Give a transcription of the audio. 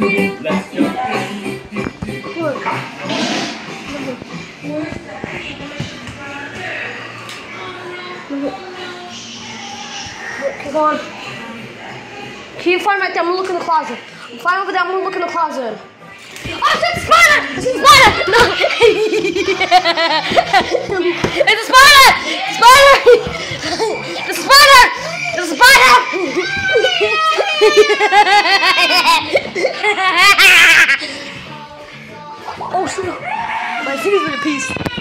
Come on. Can you find right there? I'm gonna look in the closet. I'm flying over there. I'm gonna look in the closet. Oh, it's a spider! It's a spider! No! yeah. It's a spider! Spider! The spider! The spider! Oh, shit. My finger's been a piece.